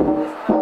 Oh.